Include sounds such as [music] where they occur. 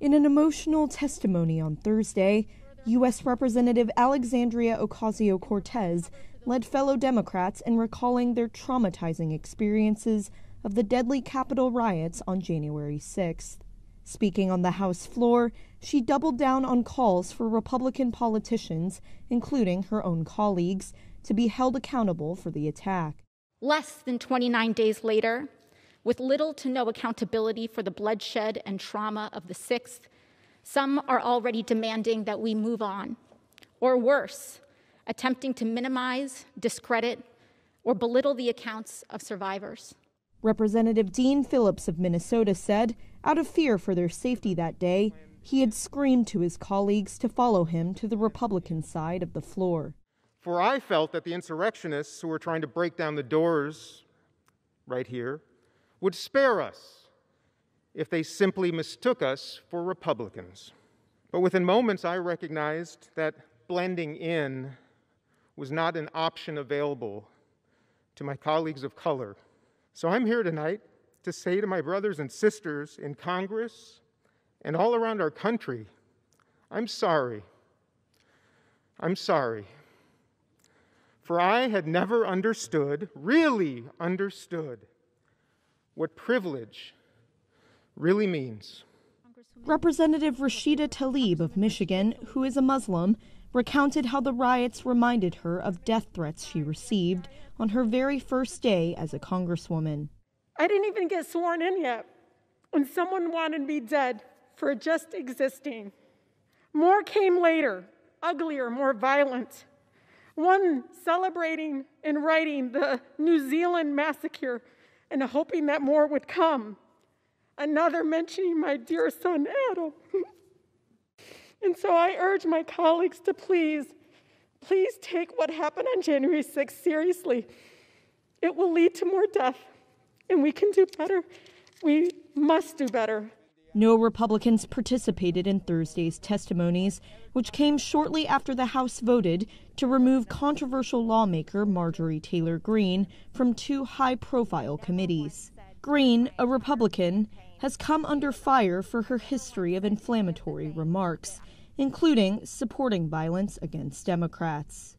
In an emotional testimony on Thursday, U.S. Representative Alexandria Ocasio Cortez led fellow Democrats in recalling their traumatizing experiences of the deadly Capitol riots on January 6th. Speaking on the House floor, she doubled down on calls for Republican politicians, including her own colleagues, to be held accountable for the attack. Less than 29 days later, with little to no accountability for the bloodshed and trauma of the 6th, some are already demanding that we move on. Or worse, attempting to minimize, discredit, or belittle the accounts of survivors. Representative Dean Phillips of Minnesota said, out of fear for their safety that day, he had screamed to his colleagues to follow him to the Republican side of the floor. For I felt that the insurrectionists who were trying to break down the doors right here would spare us if they simply mistook us for Republicans. But within moments, I recognized that blending in was not an option available to my colleagues of color. So I'm here tonight to say to my brothers and sisters in Congress and all around our country I'm sorry. I'm sorry. For I had never understood, really understood, what privilege really means. Representative Rashida Tlaib of Michigan, who is a Muslim, recounted how the riots reminded her of death threats she received on her very first day as a congresswoman. I didn't even get sworn in yet when someone wanted me dead for just existing. More came later, uglier, more violent. One celebrating and writing the New Zealand massacre and hoping that more would come. Another mentioning my dear son Adam. [laughs] and so I urge my colleagues to please, please take what happened on January 6th seriously. It will lead to more death, and we can do better. We must do better. No Republicans participated in Thursday's testimonies, which came shortly after the House voted to remove controversial lawmaker Marjorie Taylor Greene from two high profile committees. Greene, a Republican, has come under fire for her history of inflammatory remarks, including supporting violence against Democrats.